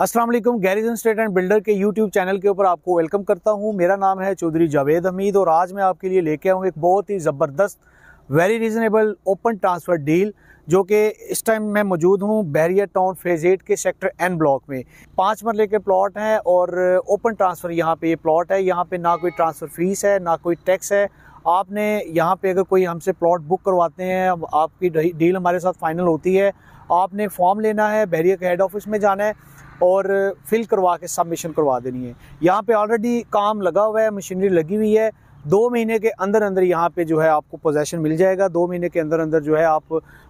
वालेकुम, garrison state and builder के YouTube channel के ऊपर आपको वेलकम करता हूँ। मेरा नाम है चौधरी जावेद हमीद और आज मैं आपके लिए लेके आऊँ एक बहुत ही ज़बरदस्त very reasonable open transfer deal जो कि इस टाइम मैं मौजूद हूँ बैरियर टाउन फ़ेज़ एट के सेक्टर एन ब्लॉक में। पाँच मरले के प्लॉट हैं और ओपन ट्रांसफ़र यहाँ पे ये प्लॉट है। यहाँ पे ना कोई ट्रांसफ़र फ़ीस है, ना कोई टैक्स है। आपने यहाँ पे अगर कोई हमसे प्लॉट बुक करवाते हैं आपकी डील हमारे साथ फाइनल होती है। आपने फॉर्म लेना है, बैरियर के हेड ऑफ़िस में जाना है। और फिल करवा के सबमिशन करवा देनी है। यहाँ पे ऑलरेडी काम लगा हुआ है मशीनरी लगी हुई है। दो महीने के अंदर अंदर यहाँ पे जो है आपको पोजेशन मिल जाएगा। दो महीने के अंदर अंदर जो है आप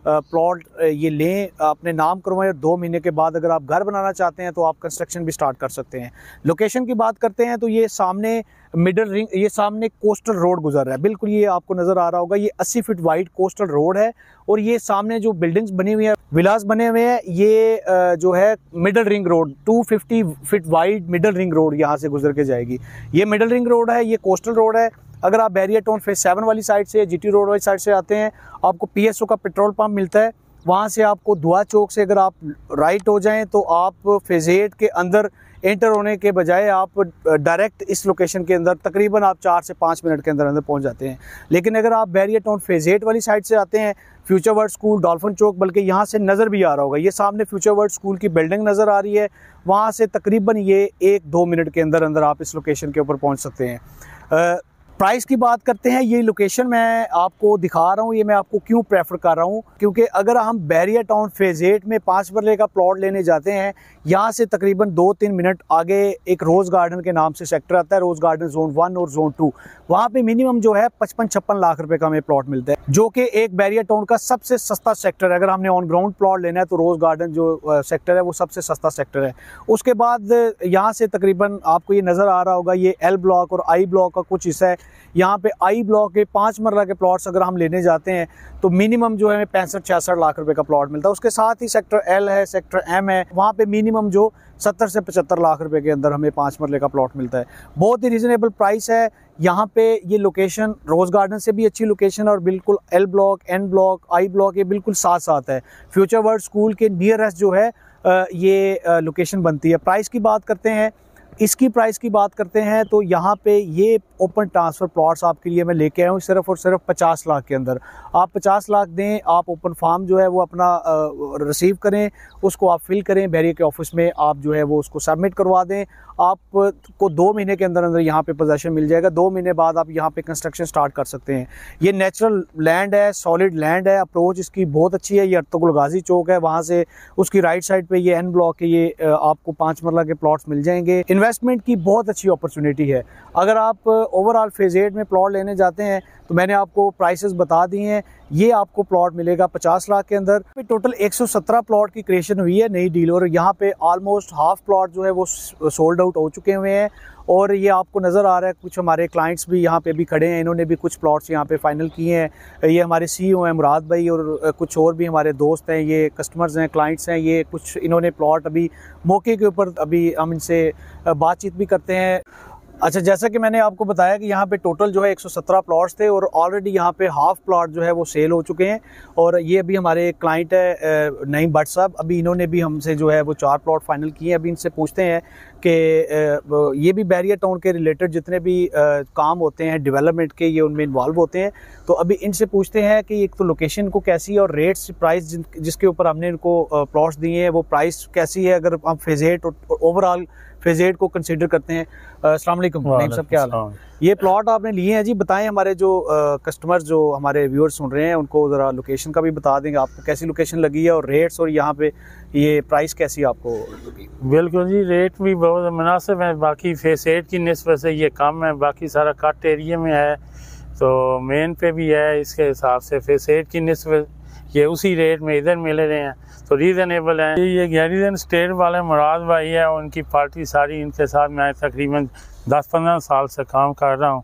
प्लॉट ये लें, अपने नाम करवाएँ और दो महीने के बाद अगर आप घर बनाना चाहते हैं तो आप कंस्ट्रक्शन भी स्टार्ट कर सकते हैं। लोकेशन की बात करते हैं तो ये सामने मिडल रिंग, ये सामने कोस्टल रोड गुजर रहा है। बिल्कुल ये आपको नज़र आ रहा होगा, ये 80 फीट वाइड कोस्टल रोड है और ये सामने जो बिल्डिंग्स बनी हुई है, विलास बने हुए हैं, ये जो है middle ring road 250 feet wide middle ring road यहाँ से गुजर के जाएगी। ये मिडल रिंग रोड है, ये कोस्टल रोड है। अगर आप बैरियर टाउन फ़ेज़ सेवन वाली साइड से जीटी रोड वाली साइड से आते हैं, आपको पीएसओ का पेट्रोल पंप मिलता है। वहाँ से आपको दुआ चौक से अगर आप राइट हो जाएँ तो आप फ़ेज़ एट के अंदर एंटर होने के बजाय आप डायरेक्ट इस लोकेशन के अंदर तकरीबन आप चार से पाँच मिनट के अंदर अंदर पहुँच जाते हैं। लेकिन अगर आप बैरियर टाउन फ़ेज़ एट वाली साइड से आते हैं फ्यूचर वर्ड स्कूल डॉल्फिन चौक बल्कि यहाँ से नज़र भी आ रहा होगा, ये सामने फ्यूचर वर्ड स्कूल की बिल्डिंग नज़र आ रही है, वहाँ से तकरीबन ये एक दो मिनट के अंदर अंदर आप इस लोकेशन के ऊपर पहुँच सकते हैं। प्राइस की बात करते हैं, ये लोकेशन मैं आपको दिखा रहा हूँ, ये मैं आपको क्यों प्रेफर कर रहा हूँ, क्योंकि अगर हम बैरिया टाउन फ़ेज़ एट में पाँच बरले का प्लॉट लेने जाते हैं, यहाँ से तकरीबन दो तीन मिनट आगे एक रोज़ गार्डन के नाम से सेक्टर आता है रोज़ गार्डन जोन वन और जोन टू वहाँ पर मिनिमम जो है पचपन छप्पन लाख रुपये का हमें प्लॉट मिलता है। जो कि एक बैरियर टाउन का सबसे सस्ता सेक्टर है। अगर हमने ऑन ग्राउंड प्लॉट लेना है तो रोज़ गार्डन जो सेक्टर है वो सबसे सस्ता सेक्टर है। उसके बाद यहाँ से तकरीबन आपको ये नज़र आ रहा होगा, ये एल ब्लॉक और आई ब्लॉक का कुछ हिस्सा है। यहाँ पे आई ब्लॉक के पाँच मरला के प्लॉट्स अगर हम लेने जाते हैं तो मिनिमम जो है पैंसठ, छियासठ लाख रुपये का प्लॉट मिलता है। उसके साथ ही सेक्टर एल है सेक्टर एम है। वहाँ पर मिनिमम जो सत्तर से पचहत्तर लाख रुपए के अंदर हमें पाँच मरले का प्लॉट मिलता है। बहुत ही रिजनेबल प्राइस है। यहाँ पे ये लोकेशन रोज़ गार्डन से भी अच्छी लोकेशन और बिल्कुल L block N block I block ये बिल्कुल साथ साथ है। फ्यूचर वर्ल्ड स्कूल के नियरेस्ट जो है ये लोकेशन बनती है। प्राइस की बात करते हैं इसकी प्राइस की बात करते हैं तो यहाँ पे ये ओपन ट्रांसफ़र प्लॉट्स आपके लिए मैं लेके आया हूँ, सिर्फ़ और सिर्फ़ पचास लाख के अंदर। आप पचास लाख दें, आप ओपन फार्म जो है वो अपना रिसीव करें, उसको आप फिल करें, बैरियर के ऑफ़िस में आप जो है वो उसको सबमिट करवा दें। आपको दो महीने के अंदर अंदर यहाँ पे पोजेशन मिल जाएगा, दो महीने बाद आप यहाँ पे कंस्ट्रक्शन स्टार्ट कर सकते हैं। ये नेचुरल लैंड है सॉलिड लैंड है अप्रोच इसकी बहुत अच्छी है, ये अर्तुगुल गाजी चौक है, वहाँ से उसकी राइट साइड पर ये एन ब्लॉक है ये आपको पाँच मरला के प्लाट्स मिल जाएँगे। इन्वेस्टमेंट की बहुत अच्छी अपॉर्चुनिटी है। अगर आप ओवरऑल फ़ेज़ एट में प्लॉट लेने जाते हैं तो मैंने आपको प्राइसेस बता दी हैं। ये आपको प्लॉट मिलेगा 50 लाख के अंदर। टोटल 117 प्लॉट की क्रिएशन हुई है नई डील और यहाँ पे ऑलमोस्ट हाफ़ प्लॉट जो है वो सोल्ड आउट हो चुके हुए हैं। और ये आपको नज़र आ रहा है, कुछ हमारे क्लाइंट्स भी यहाँ पे भी खड़े हैं, इन्होंने भी कुछ प्लॉट्स यहाँ पे फाइनल किए हैं। ये हमारे सी हैं मुराद भाई और कुछ और भी हमारे दोस्त हैं, ये कस्टमर्स हैं क्लाइंट्स हैं, ये कुछ इन्होंने प्लॉट अभी मौके के ऊपर अभी हम इनसे बातचीत भी करते हैं। अच्छा जैसा कि मैंने आपको बताया कि यहाँ पे टोटल जो है 117 प्लॉट्स थे और ऑलरेडी यहाँ पे हाफ़ प्लॉट जो है वो सेल हो चुके हैं और ये अभी हमारे क्लाइंट है नईम भट्ट साहब। अभी इन्होंने भी हमसे जो है वो चार प्लॉट फाइनल किए हैं। अभी इनसे पूछते हैं कि ये भी बैरियर टाउन के रिलेटेड जितने भी काम होते हैं डेवलपमेंट के ये उनमें इन्वॉल्व होते हैं। तो अभी इनसे पूछते हैं कि एक तो लोकेशन को कैसी है और रेट्स प्राइस जिसके ऊपर हमने इनको प्लॉट्स दिए हैं, वो प्राइस कैसी है? अगर हम फेजेट ओवरऑल फेजेट को कंसिडर करते हैं। असलम सब क्या हाल ये प्लॉट आपने लिए हैं जी बताएँ हमारे जो कस्टमर जो हमारे व्यूअर्स सुन रहे हैं उनको ज़रा लोकेशन का भी बता देंगे आपको कैसी लोकेशन लगी है और रेट्स और यहाँ पे ये प्राइस कैसी आपको बिल्कुल जी रेट भी बहुत मुनासिब है। बाकी फेस की नस्बत से ये कम है। बाकी सारा कट एरिए में है। तो मेन पे भी है। इसके हिसाब से फेस की नस्बत ये उसी रेट में इधर मिल रहे हैं। तो रीज़नेबल हैं। ये गैरिजन स्टेट वाले मुराद भाई है और उनकी पार्टी सारी इनके साथ मैं तकरीबन दस पंद्रह साल से काम कर रहा हूँ।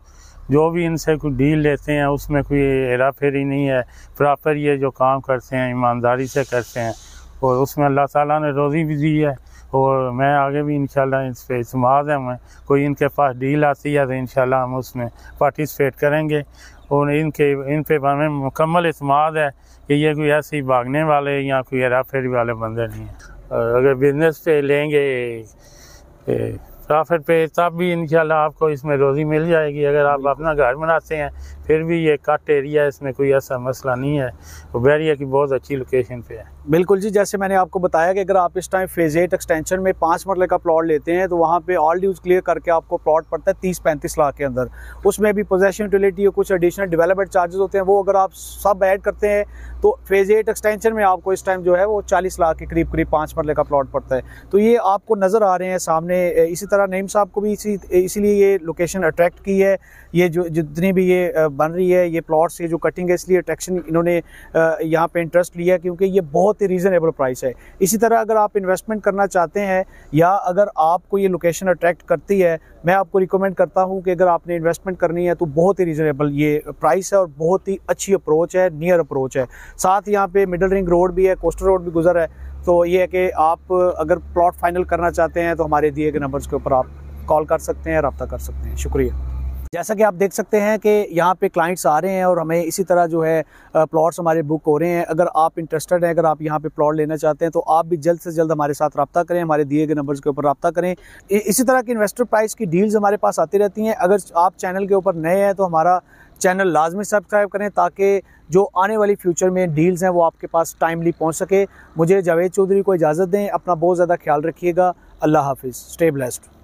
जो भी इनसे कोई डील लेते हैं, उसमें कोई हेरा फेरी नहीं है। प्रॉपर ये जो काम करते हैं, ईमानदारी से करते हैं। और उसमें अल्लाह ताला ने रोज़ी भी दी है। और मैं आगे भी इंशाल्लाह इस पर इतमाद है, मैं कोई इनके पास डील आती है तो इन हम उसमें पार्टिसिपेट करेंगे। और इनके इन पे हमें मुकम्मल इतमाद है कि ये कोई ऐसे भागने वाले या कोई हेरा फेरी वाले बंदे नहीं है। अगर बिज़नेस पे लेंगे प्रॉफिट पे, तब भी इंशाल्लाह आपको इसमें रोज़ी मिल जाएगी। अगर आप अपना घर बनाते हैं, फिर भी ये कट एरिया है इसमें कोई ऐसा मसला नहीं है। वो बैरिया की बहुत अच्छी लोकेशन पे है। बिल्कुल जी, जैसे मैंने आपको बताया कि अगर आप इस टाइम फ़ेज़ एट एक्सटेंशन में पाँच मरले का प्लॉट लेते हैं तो वहाँ पे ऑल ड्यूज क्लियर करके आपको प्लॉट पड़ता है तीस पैंतीस लाख के अंदर। उसमें भी पोजेशन यूटिलिटी और कुछ एडिशनल डेवलपमेंट चार्जेस होते हैं, वो अगर आप सब ऐड करते हैं तो फ़ेज़ एट एक्सटेंशन में आपको इस टाइम जो है वो चालीस लाख के करीब करीब पाँच मरले का प्लॉट पड़ता है। तो ये आपको नज़र आ रहे हैं सामने इसी तरह नईम साहब को भी इसी, इसीलिए ये लोकेशन अट्रैक्ट की है। ये जो, जितनी भी ये बन रही है, ये प्लॉट्स ये जो कटिंग है, इसलिए अट्रैक्शन इन्होंने यहाँ पर इंटरेस्ट लिया क्योंकि ये बहुत ही रीज़नेबल प्राइस है। इसी तरह अगर आप इन्वेस्टमेंट करना चाहते हैं या अगर आपको ये लोकेशन अट्रैक्ट करती है, मैं आपको रिकमेंड करता हूँ कि अगर आपने इन्वेस्टमेंट करनी है तो बहुत ही रीज़नेबल ये प्राइस है और बहुत ही अच्छी अप्रोच है नियर अप्रोच है। साथ यहाँ पे मिडल रिंग रोड भी है कोस्टर रोड भी गुजर है तो ये है कि आप अगर प्लॉट फाइनल करना चाहते हैं तो हमारे दिए गए नंबर्स के ऊपर आप कॉल कर सकते हैं, रब्ता कर सकते हैं। शुक्रिया। जैसा कि आप देख सकते हैं कि यहाँ पे क्लाइंट्स आ रहे हैं और हमें इसी तरह जो है प्लॉट्स हमारे बुक हो रहे हैं। अगर आप इंटरेस्टेड हैं, अगर आप यहाँ पे प्लॉट लेना चाहते हैं तो आप भी जल्द से जल्द हमारे साथ रब्ता करें, हमारे दिए गए नंबर्स के ऊपर रब्ता करें। इसी तरह की इन्वेस्टर प्राइस की डील्स हमारे पास आती रहती हैं। अगर आप चैनल के ऊपर नए हैं तो हमारा चैनल लाजमी सब्सक्राइब करें ताकि जो आने वाली फ्यूचर में डील्स हैं, वो आपके पास टाइमली पहुँच सके। मुझे जावेद चौधरी को इजाज़त दें। अपना बहुत ज़्यादा ख्याल रखिएगा। अल्लाह हाफिज़। Stay blessed